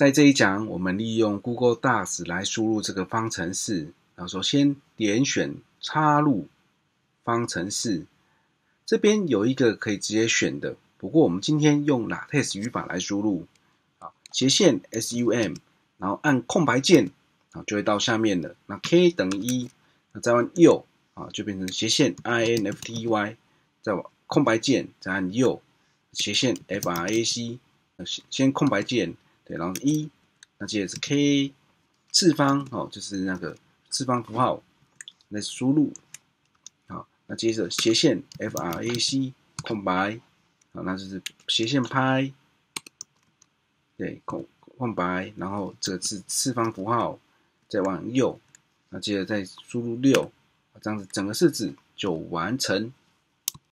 在这一讲，我们利用 Google Docs 来输入这个方程式。然后首先点选插入方程式，这边有一个可以直接选的。不过我们今天用 LaTeX 语法来输入，啊，斜线 sum，然后按空白键，啊，就会到下面了。那 k 等于一，那再按右，啊，就变成斜线 infty，再往空白键，再按右，斜线 frac，先空白键。对，然后一，那接着是 k 次方，哦，就是那个次方符号那输入，好，那接着斜线 frac 空白，好，那就是斜线拍，对，空空白，然后这个是次方符号，再往右，那接着再输入六，这样子整个式子就完成。